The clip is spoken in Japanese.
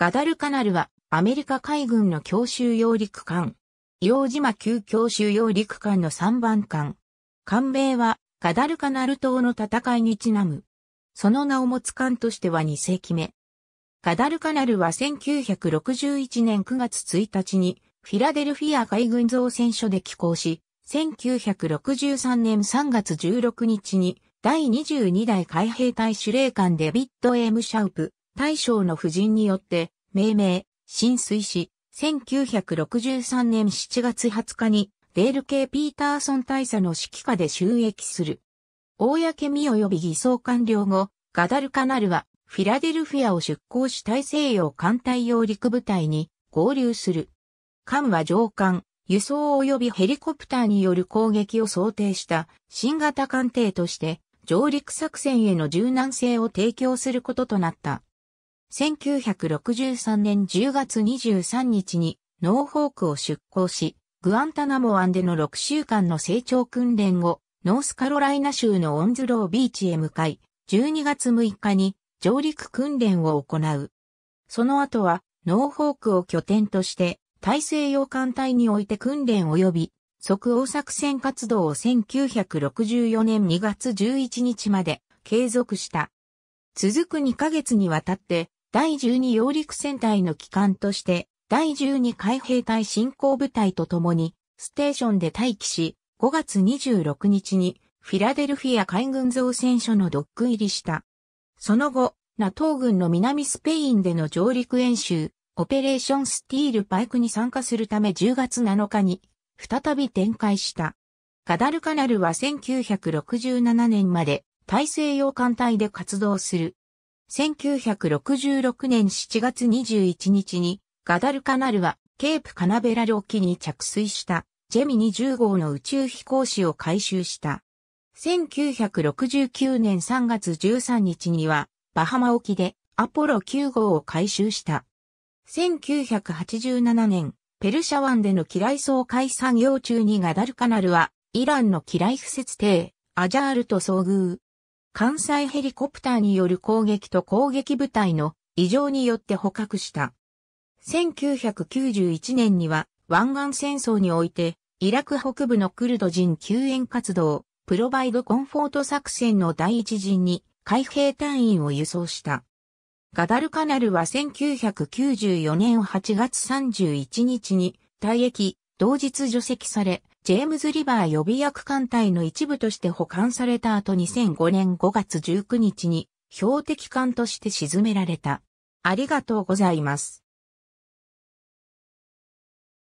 ガダルカナルはアメリカ海軍の強襲揚陸艦。硫黄島級強襲揚陸艦の3番艦。艦名はガダルカナル島の戦いにちなむ。その名を持つ艦としては2隻目。ガダルカナルは1961年9月1日にフィラデルフィア海軍造船所で起工し、1963年3月16日に第22代海兵隊司令官デビッド・エム・シャウプ、大将の夫人によって命名、浸水し、1963年7月20日にデール系ピーターソン大佐の指揮下で収益する。公見及び偽装完了後、ガダルカナルはフィラデルフィアを出港し大西洋艦隊揚陸部隊に合流する。艦は上艦、輸送及びヘリコプターによる攻撃を想定した新型艦艇として上陸作戦への柔軟性を提供することとなった。1963年10月23日にノーホークを出港し、グアンタナモ湾での6週間の成長訓練後、ノースカロライナ州のオンズロービーチへ向かい、12月6日に上陸訓練を行う。その後は、ノーホークを拠点として、大西洋艦隊において訓練及び即応作戦活動を1964年2月11日まで継続した。続く2ヶ月にわたって第12揚陸戦隊の機関として第12海兵隊進行部隊と共にステーションで待機し5月26日にフィラデルフィア海軍造船所のドック入りした。その後、ナ東軍の南スペインでの上陸演習、オペレーションスティールパイクに参加するため10月7日に再び展開した。ガダルカナルは1967年まで大西洋艦隊で活動する。1966年7月21日にガダルカナルはケープカナベラル沖に着水したジェミ20号の宇宙飛行士を回収した。1969年3月13日にはバハマ沖でアポロ9号を回収した。1987年ペルシャ湾での機雷掃海作業中にガダルカナルは、イランの機雷不設艇、アジャールと遭遇。関西ヘリコプターによる攻撃と攻撃部隊の異常によって捕獲した。1991年には湾岸戦争においてイラク北部のクルド人救援活動、プロバイドコンフォート作戦の第一陣に海兵隊員を輸送した。ガダルカナルは1994年8月31日に退役、同日除籍され、ジェームズ・リバー予備役艦隊の一部として保管された後2005年5月19日に標的艦として沈められた。ありがとうございます。